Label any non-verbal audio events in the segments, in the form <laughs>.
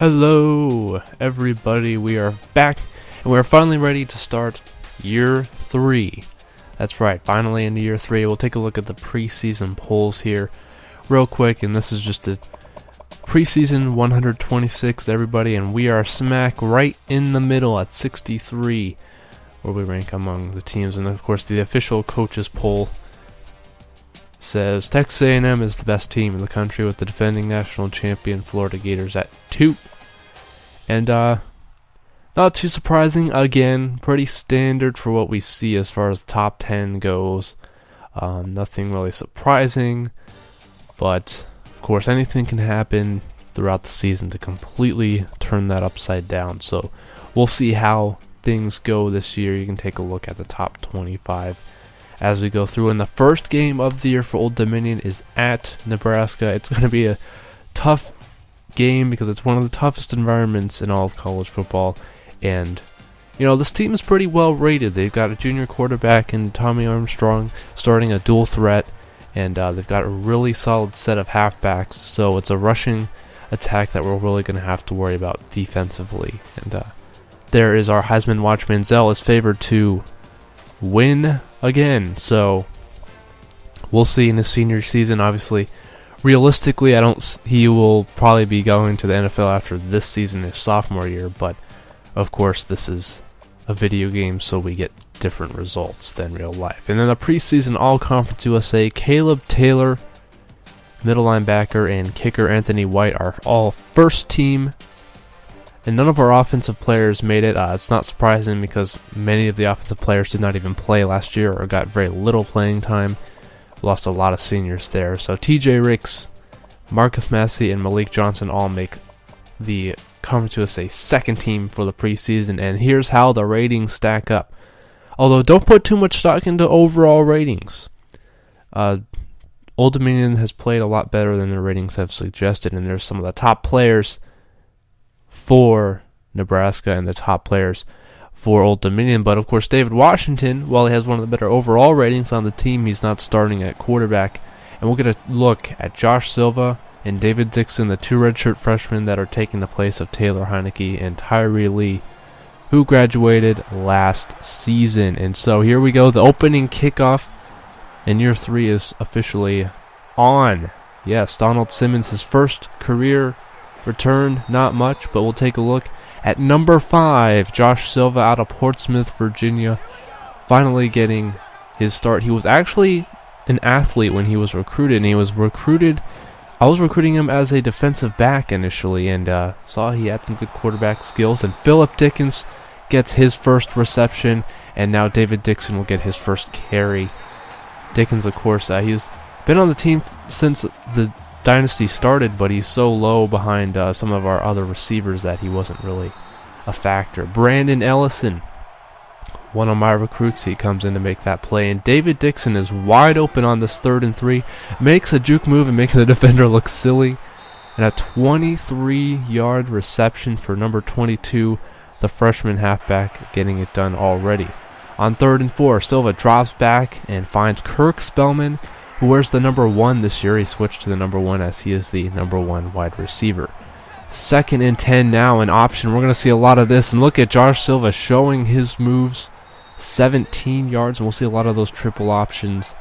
Hello, everybody. We are back and we're finally ready to start year three. That's right, finally into year three. We'll take a look at the preseason polls here real quick, and this is just a preseason 126, everybody, and we are smack right in the middle at 63, where we rank among the teams. And of course, the official coaches poll says Texas A&M is the best team in the country with the defending national champion Florida Gators at two. And uh, not too surprising. Again, pretty standard for what we see as far as top 10 goes. Um, nothing really surprising, but of course, anything can happen throughout the season to completely turn that upside down. So we'll see how things go this year. You can take a look at the top 25 as we go through. And the first game of the year for Old Dominion is at Nebraska. It's going to be a tough game because it's one of the toughest environments in all of college football. And, you know, this team is pretty well rated. They've got a junior quarterback in Tommy Armstrong starting a dual threat. And uh, they've got a really solid set of halfbacks. So it's a rushing attack that we're really going to have to worry about defensively. And uh, there is our Heisman watch. Manziel is favored to win again. So we'll see in his senior season. Obviously, realistically, I don't. He will probably be going to the NFL after this season, his sophomore year. But of course, this is a video game, so we get different results than real life. And then the preseason All Conference USA, Caleb Taylor, middle linebacker, and kicker Anthony White are all first team and none of our offensive players made it. Uh, it's not surprising because many of the offensive players did not even play last year or got very little playing time. Lost a lot of seniors there. So TJ Ricks, Marcus Massey, and Malik Johnson all make the Conference USA second team for the preseason. And here's how the ratings stack up. Although don't put too much stock into overall ratings. Uh, Old Dominion has played a lot better than the ratings have suggested, and there's some of the top players for Nebraska and the top players for Old Dominion. But of course, David Washington, while he has one of the better overall ratings on the team, he's not starting at quarterback. And we'll get a look at Josh Silva and David Dixon, the two redshirt freshmen that are taking the place of Taylor Heinicke and Tyree Lee, who graduated last season. And so here we go. The opening kickoff in year three is officially on. Yes, Donald Simmons, his first career return, not much, but we'll take a look at number five, Josh Silva out of Portsmouth, Virginia, finally getting his start. He was actually an athlete when he was recruited, and he was recruited. I was recruiting him as a defensive back initially, and uh, saw he had some good quarterback skills. And Philip Dickens gets his first reception, and now David Dixon will get his first carry. Dickens, of course, uh, he's been on the team since the dynasty started, but he's so low behind uh, some of our other receivers that he wasn't really a factor. Brandon Ellison, one of my recruits, he comes in to make that play, and David Dixon is wide open on this third and three, makes a juke move and making the <laughs> defender look silly, and a 23-yard reception for number 22, the freshman halfback, getting it done already. On third and four, Silva drops back and finds Kirk Spellman who wears the number one this year. He switched to the number one as he is the number one wide receiver. Second and 10 now, an option. We're going to see a lot of this. And look at Josh Silva showing his moves 17 yards. And we'll see a lot of those triple options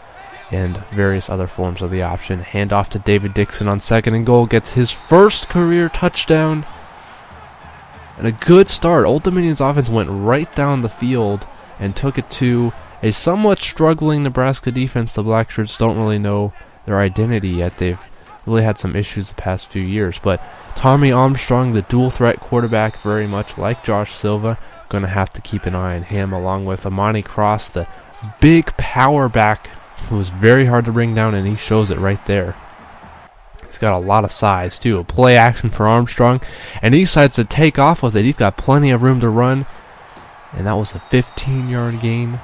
and various other forms of the option. Handoff to David Dixon on second and goal. Gets his first career touchdown. And a good start. Old Dominion's offense went right down the field and took it to a somewhat struggling Nebraska defense. The Blackshirts don't really know their identity yet. They've really had some issues the past few years. But Tommy Armstrong, the dual threat quarterback, very much like Josh Silva, going to have to keep an eye on him, along with Imani Cross, the big power back who is very hard to bring down, and he shows it right there. He's got a lot of size, too. A play action for Armstrong, and he decides to take off with it. He's got plenty of room to run, and that was a 15 yard gain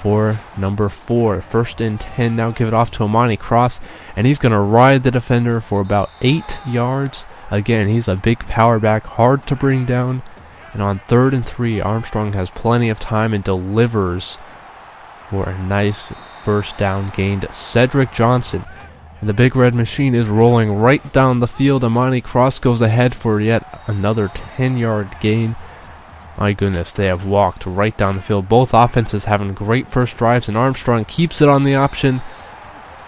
for number four. First and 10. Now give it off to Imani Cross, and he's going to ride the defender for about eight yards. Again, he's a big power back, hard to bring down. And on third and three, Armstrong has plenty of time and delivers for a nice first down gained. Cedric Johnson. And the big red machine is rolling right down the field. Amani Cross goes ahead for yet another 10 yard gain. My goodness, they have walked right down the field. Both offenses having great first drives, and Armstrong keeps it on the option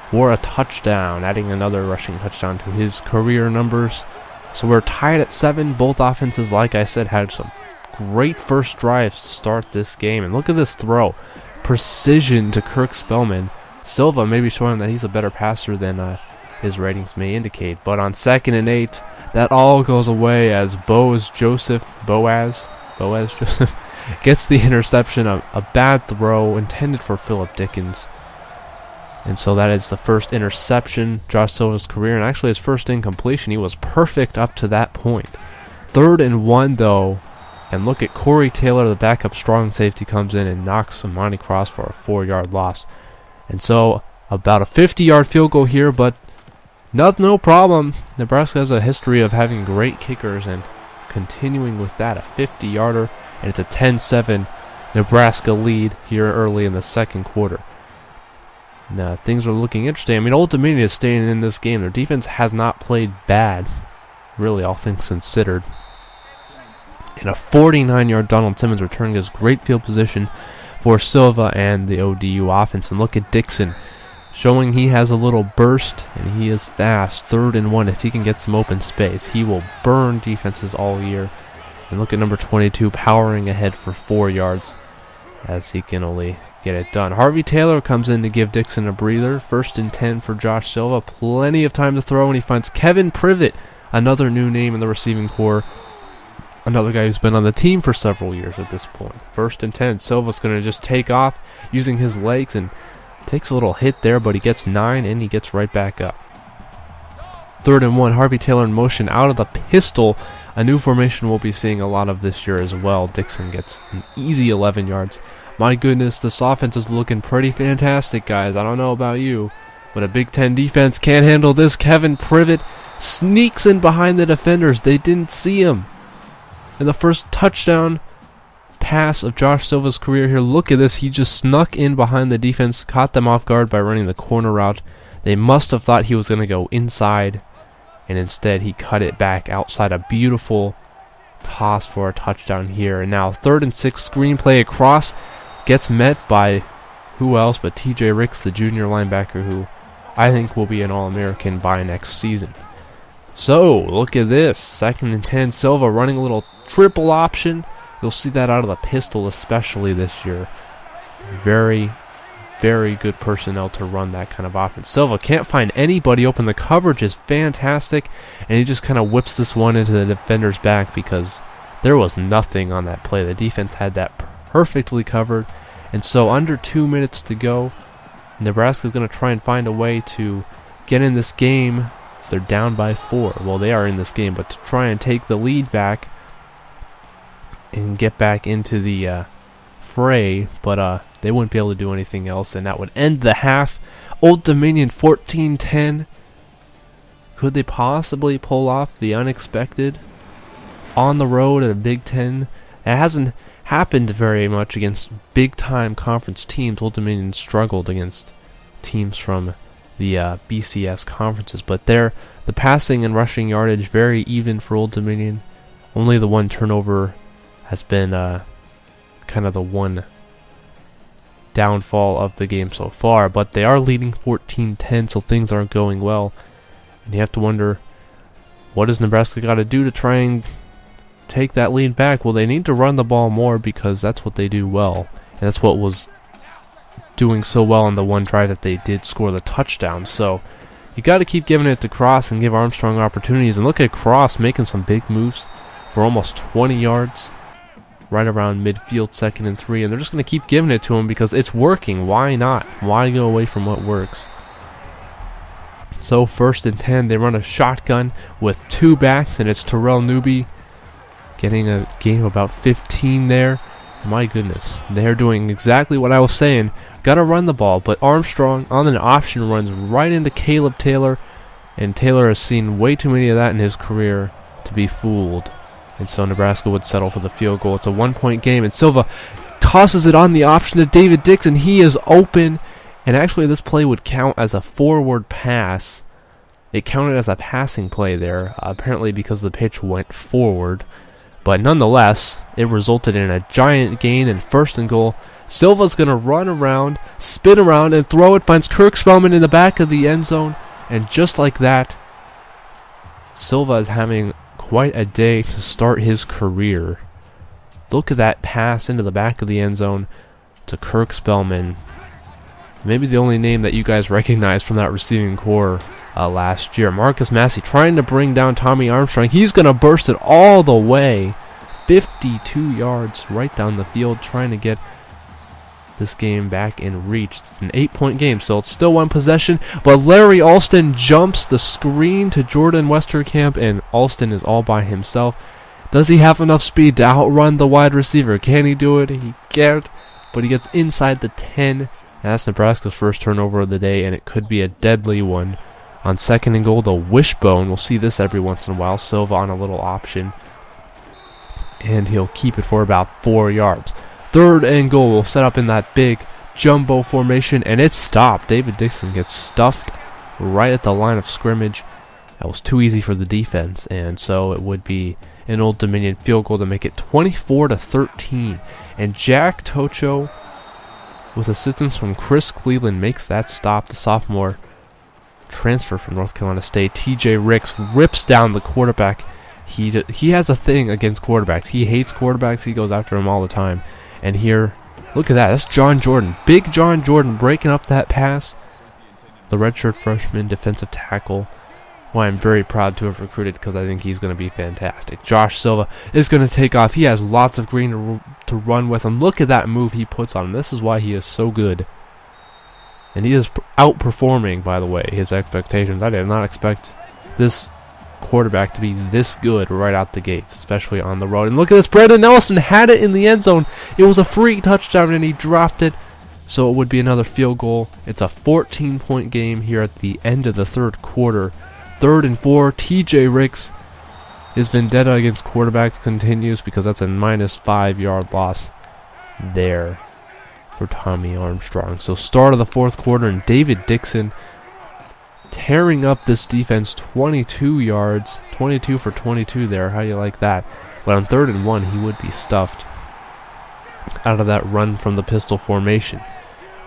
for a touchdown, adding another rushing touchdown to his career numbers. So we're tied at seven. Both offenses, like I said, had some great first drives to start this game. And look at this throw. Precision to Kirk Spellman. Silva may be showing that he's a better passer than uh, his ratings may indicate. But on second and eight, that all goes away as Boaz Joseph, Boaz, Boaz Joseph, <laughs> gets the interception. A, a bad throw intended for Philip Dickens. And so that is the first interception Josh Silva's career, and actually his first incompletion. He was perfect up to that point. Third and one, though, and look at Corey Taylor, the backup strong safety, comes in and knocks Imani Cross for a four yard loss. And so about a 50 yard field goal here, but not no problem. Nebraska has a history of having great kickers and continuing with that, a 50 yarder, and it's a 10 7 Nebraska lead here early in the second quarter. Now, things are looking interesting. I mean, Old Dominion is staying in this game. Their defense has not played bad, really, all things considered. In a 49 yard Donald Timmons return gives great field position for Silva and the ODU offense. And look at Dixon showing he has a little burst and he is fast. Third and one, if he can get some open space, he will burn defenses all year. And look at number 22 powering ahead for four yards as he can only get it done. Harvey Taylor comes in to give Dixon a breather. First and 10 for Josh Silva. Plenty of time to throw, and he finds Kevin Privett, another new name in the receiving corps. Another guy who's been on the team for several years at this point. First and 10. Silva's going to just take off using his legs and takes a little hit there, but he gets nine and he gets right back up. Third and one. Harvey Taylor in motion out of the pistol. A new formation we'll be seeing a lot of this year as well. Dixon gets an easy 11 yards. My goodness, this offense is looking pretty fantastic, guys. I don't know about you, but a Big Ten defense can't handle this. Kevin Privett sneaks in behind the defenders. They didn't see him. And the first touchdown pass of Josh Silva's career here. Look at this. He just snuck in behind the defense, caught them off guard by running the corner route. They must have thought he was going to go inside, and instead he cut it back outside. A beautiful toss for a touchdown here. And now third and six screenplay across gets met by who else but TJ Ricks, the junior linebacker, who I think will be an All American by next season. So, look at this. Second and 10. Silva running a little triple option. You'll see that out of the pistol, especially this year. Very, very good personnel to run that kind of offense. Silva can't find anybody open. The coverage is fantastic, and he just kind of whips this one into the defender's back because there was nothing on that play. The defense had that perfectly covered. And so, under two minutes to go, Nebraska is going to try and find a way to get in this game. So they're down by four. Well, they are in this game, but to try and take the lead back and get back into the uh, fray. But uh, they wouldn't be able to do anything else, and that would end the half. Old Dominion 14 10. Could they possibly pull off the unexpected on the road at a Big Ten? It hasn't happened very much against big time conference teams. Old Dominion struggled against teams from the uh, BCS conferences, but there the passing and rushing yardage very even for Old Dominion. Only the one turnover has been uh, kind of the one downfall of the game so far, but they are leading 14-10, so things aren't going well. And you have to wonder, what does Nebraska got to do to try and take that lead back? Well, they need to run the ball more because that's what they do well. And that's what was doing so well on the one drive that they did score the touchdown. So you got to keep giving it to Cross and give Armstrong opportunities. And look at Cross making some big moves for almost 20 yards right around midfield, second and three. And they're just going to keep giving it to him because it's working. Why not? Why go away from what works? So first and 10, they run a shotgun with two backs, and it's Terrell Newby getting a of about 15 there. My goodness, they're doing exactly what I was saying. Gotta run the ball, but Armstrong on an option runs right into Caleb Taylor, and Taylor has seen way too many of that in his career to be fooled. And so Nebraska would settle for the field goal. It's a one point game, and Silva tosses it on the option to David Dixon. He is open, and actually, this play would count as a forward pass It counted as a passing play there, apparently because the pitch went forward. But nonetheless, it resulted in a giant gain and first and goal. Silva's going to run around, spin around, and throw it. Finds Kirk Spellman in the back of the end zone. And just like that, Silva is having quite a day to start his career. Look at that pass into the back of the end zone to Kirk Spellman. Maybe the only name that you guys recognize from that receiving corps uh, last year. Marcus Massey trying to bring down Tommy Armstrong. He's going to burst it all the way. 52 yards right down the field trying to get this game back in reach. It's an eight point game, so it's still one possession. But Larry Alston jumps the screen to Jordan Westerkamp, and Alston is all by himself. Does he have enough speed to outrun the wide receiver? Can he do it? He can't, but he gets inside the 10. That's Nebraska's first turnover of the day, and it could be a deadly one. On second and goal, the wishbone. We'll see this every once in a while. Silva on a little option. And he'll keep it for about four yards. Third and goal will set up in that big jumbo formation, and it's stopped. David Dixon gets stuffed right at the line of scrimmage. That was too easy for the defense, and so it would be an Old Dominion field goal to make it 24 to 13. And Jack Tocho, with assistance from Chris Cleveland, makes that stop. The sophomore transfer from North Carolina State, T.J. Ricks, rips down the quarterback. He he has a thing against quarterbacks. He hates quarterbacks. He goes after them all the time. And here, look at that. That's John Jordan. Big John Jordan breaking up that pass. The redshirt freshman defensive tackle who I'm very proud to have recruited because I think he's going to be fantastic. Josh Silva is going to take off. He has lots of green to, to run with, and look at that move he puts on. him. This is why he is so good. And he is outperforming, by the way, his expectations. I did not expect this quarterback to be this good right out the gates, especially on the road. And look at this. Brandon Nelson had it in the end zone. It was a free touchdown, and he dropped it. So it would be another field goal. It's a 14 point game here at the end of the third quarter. Third and four. TJ Ricks. His vendetta against quarterbacks continues because that's a minus five yard loss there for Tommy Armstrong. So start of the fourth quarter and David Dixon tearing up this defense 22 yards, 22 for 22 there. How do you like that? But on third and one, he would be stuffed out of that run from the pistol formation.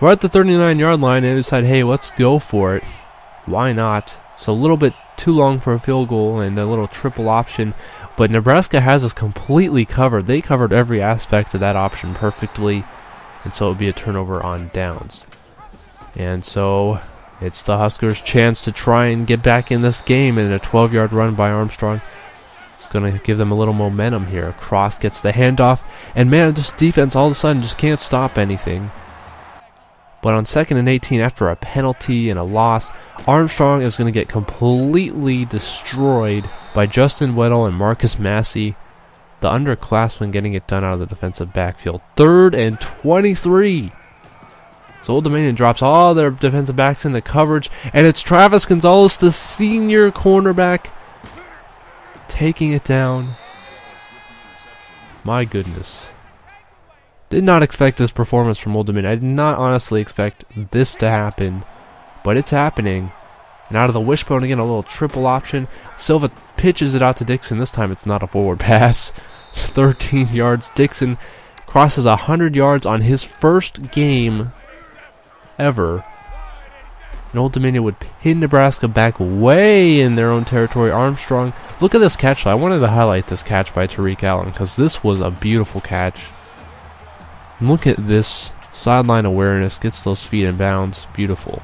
We're at the 39 yard line and decide, hey, let's go for it. Why not? So a little bit too long for a field goal and a little triple option, but Nebraska has us completely covered. They covered every aspect of that option perfectly, and so it would be a turnover on downs. And so it's the Huskers' chance to try and get back in this game, and a 12 yard run by Armstrong is going to give them a little momentum here. Cross gets the handoff, and man, this defense all of a sudden just can't stop anything. But on second and 18, after a penalty and a loss, Armstrong is going to get completely destroyed by Justin Weddle and Marcus Massey. The underclassmen getting it done out of the defensive backfield. Third and 23. So Old Dominion drops all their defensive backs into coverage, and it's Travis Gonzalez, the senior cornerback, taking it down. My goodness. Did not expect this performance from Old Dominion. I did not honestly expect this to happen, but it's happening. And out of the wishbone again, a little triple option. Silva pitches it out to Dixon. This time it's not a forward <laughs> pass. 13 yards. Dixon crosses 100 yards on his first game ever. And Old Dominion would pin Nebraska back way in their own territory. Armstrong, look at this catch. I wanted to highlight this catch by Taariq Allen because this was a beautiful catch. Look at this sideline awareness, gets those feet in bounds. Beautiful.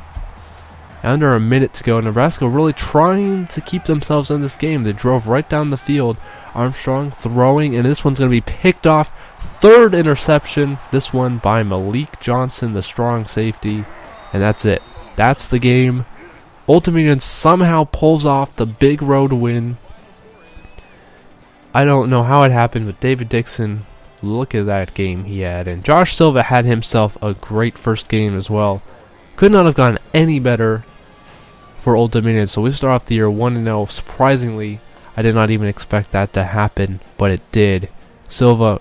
Under a minute to go, Nebraska really trying to keep themselves in this game. They drove right down the field. Armstrong throwing, and this one's going to be picked off. Third interception, this one by Malik Johnson, the strong safety. And that's it. That's the game. Dominion somehow pulls off the big road win. I don't know how it happened, but David Dixon Look at that game he had. And Josh Silva had himself a great first game as well. Could not have gone any better for Old Dominion. So we start off the year 1 0. Surprisingly, I did not even expect that to happen, but it did. Silva,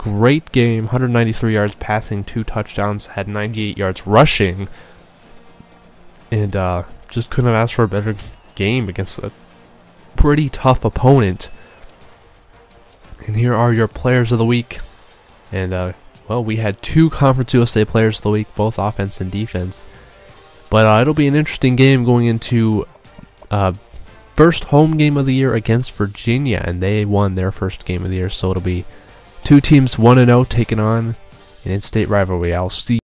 great game. 193 yards passing, two touchdowns, had 98 yards rushing. And uh, just couldn't have asked for a better game against a pretty tough opponent. And here are your players of the week. And, uh, well, we had two Conference USA players of the week, both offense and defense. But uh, it'll be an interesting game going into uh, first home game of the year against Virginia, and they won their first game of the year. So it'll be two teams 1 0 taking on an in state rivalry. I'll see